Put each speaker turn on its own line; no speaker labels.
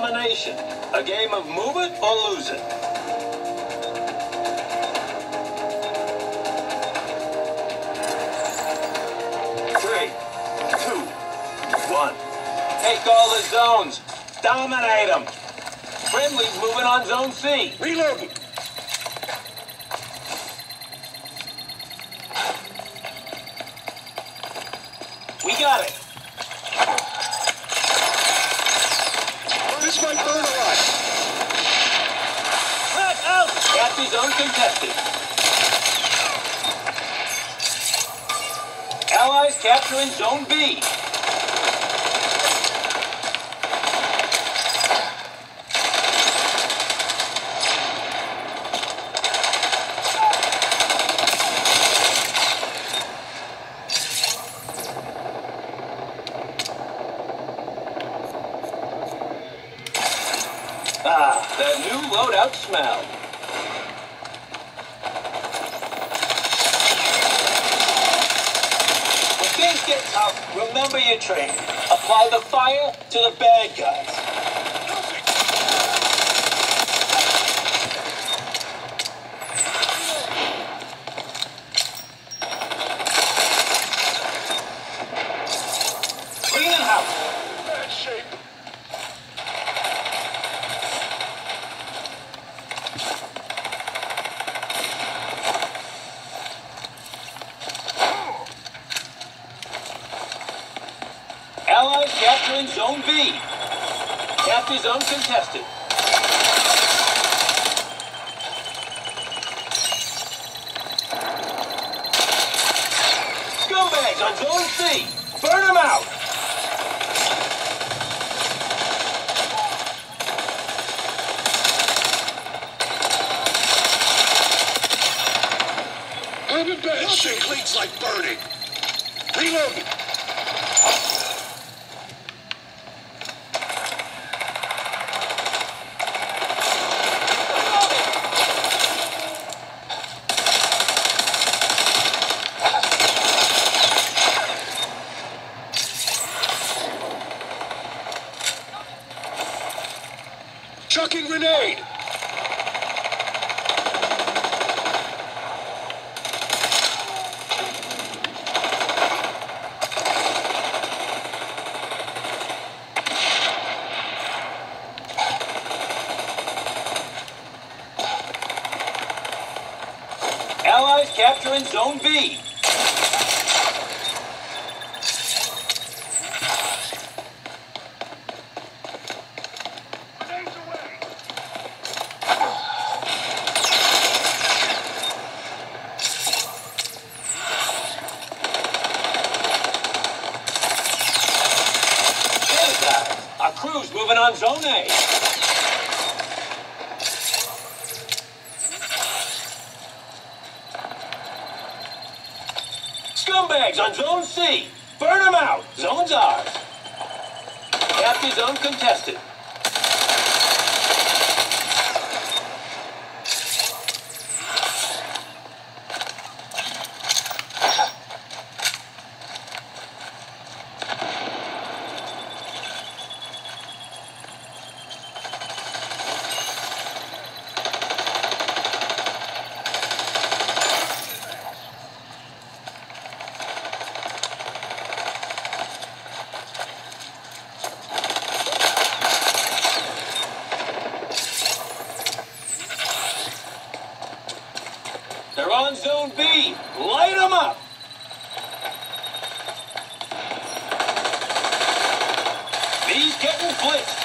domination. A game of move it or lose it. Three, two, one. Take all the zones. Dominate them. Friendly's moving on zone C.
Reloading.
We got it.
This might burn a lot.
Back out. Capture zone contested. Allies capturing zone B. Ah, the new loadout smell. Remember your training. Apply the fire to the bad guys. Clean it house.
Bad shape.
Capturing Zone B. Capture zone contested. Scumbags on Zone C. Burn them out.
I'm in bad shape. Cleats like burning. Reloading. Chucking grenade.
Allies capturing Zone B. moving on Zone A. Scumbags on Zone C. Burn them out. Zone's ours. Capture zone contested. Zone B. Light them up. These getting blitzed.